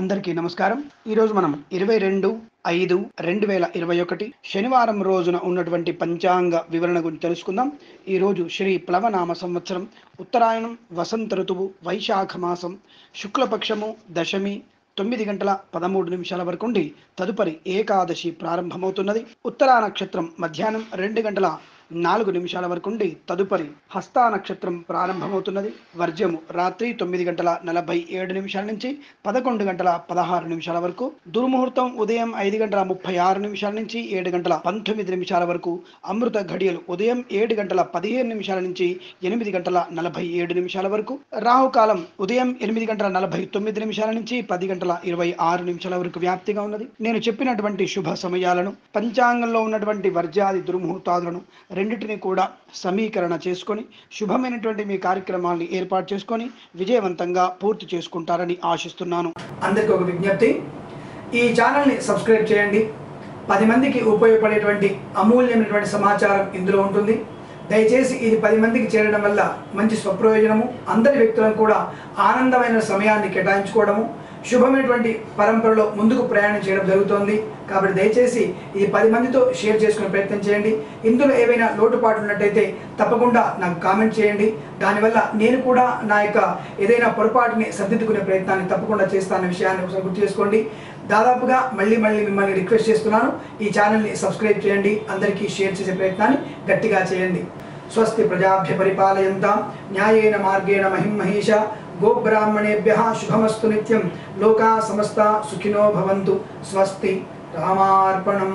అందరికీ నమస్కారం. ఈరోజు మనం ఇరవై రెండు ఐదు రెండు వేల ఇరవై ఒకటి శనివారం రోజున ఉన్నటువంటి పంచాంగ వివరణ గురించి తెలుసుకుందాం. ఈరోజు శ్రీ ప్లవనామ సంవత్సరం ఉత్తరాయణం వసంత ఋతువు వైశాఖ మాసం శుక్లపక్షము దశమి తొమ్మిది గంటల పదమూడు నిమిషాల వరకు ఉండి తదుపరి ఏకాదశి ప్రారంభమవుతున్నది. ఉత్తరా నక్షత్రం మధ్యాహ్నం రెండు గంటల నాలుగు నిమిషాల వరకు ఉండి తదుపరి హస్తా నక్షత్రం ప్రారంభమవుతున్నది. వర్జ్యము రాత్రి తొమ్మిది గంటల నలభై ఏడు నిమిషాల నుంచి పదకొండు గంటల పదహారు నిమిషాల వరకు దుర్ముహూర్తం ఉదయం ఐదు గంటల ముప్పై ఆరు నిమిషాల నుంచి ఏడు గంటల పంతొమ్మిది నిమిషాల వరకు అమృత ఘడియలు ఉదయం ఏడు గంటల పదిహేను నిమిషాల నుంచి ఎనిమిది గంటల నలభై ఏడు నిమిషాల వరకు రాహుకాలం ఉదయం ఎనిమిది గంటల నలభై తొమ్మిది నిమిషాల నుంచి పది గంటల ఇరవై ఆరు నిమిషాల వరకు వ్యాప్తిగా ఉన్నది. నేను చెప్పినటువంటి శుభ సమయాలను పంచాంగంలో ఉన్నటువంటి వర్జాది దుర్ముహూర్తాదులను రెండింటిని కూడా సమీకరణ చేసుకొని శుభమైనటువంటి మీ కార్యక్రమాల్ని ఏర్పాటు చేసుకొని విజయవంతంగా పూర్తి చేసుకుంటారని ఆశిస్తున్నాను. అందరికీ ఒక విజ్ఞప్తి. ఈ ఛానల్ని సబ్స్క్రైబ్ చేయండి. పది మందికి ఉపయోగపడేటువంటి అమూల్యమైనటువంటి సమాచారం ఇందులో ఉంటుంది. దయచేసి ఇది పది మందికి చేరడం వల్ల మంచి స్వప్రయోజనము. అందరి వ్యక్తులను కూడా ఆనందమైన సమయాన్ని కేటాయించుకోవడము. శుభమైనటువంటి పరంపరలో ముందుకు ప్రయాణం చేయడం జరుగుతోంది. కాబట్టి దయచేసి ఇది పది మందితో షేర్ చేసుకునే ప్రయత్నం చేయండి. ఇందులో ఏవైనా లోటుపాట్లు ఉన్నట్టయితే తప్పకుండా నాకు కామెంట్ చేయండి. దానివల్ల నేను కూడా నా యొక్క ఏదైనా పొరపాటుని సర్దిద్దుకునే ప్రయత్నాన్ని తప్పకుండా చేస్తానన్న విషయాన్ని ఒకసారి గుర్తు చేసుకోండి. దాదాపుగా మళ్ళీ మళ్ళీ మిమ్మల్ని రిక్వెస్ట్ చేస్తున్నాను. ఈ ఛానల్ని సబ్స్క్రైబ్ చేయండి. అందరికీ షేర్ చేసే ప్రయత్నాన్ని గట్టిగా చేయండి. స్వస్తి ప్రజాభ్య పరిపాలయంతా. న్యాయేన మార్గేణ మహిమహేష గోబ్రాహ్మణేభ్య శుభమస్తు నిత్యం లోకా సమస్త సుఖినో భవంతు స్వస్తి రామార్పణం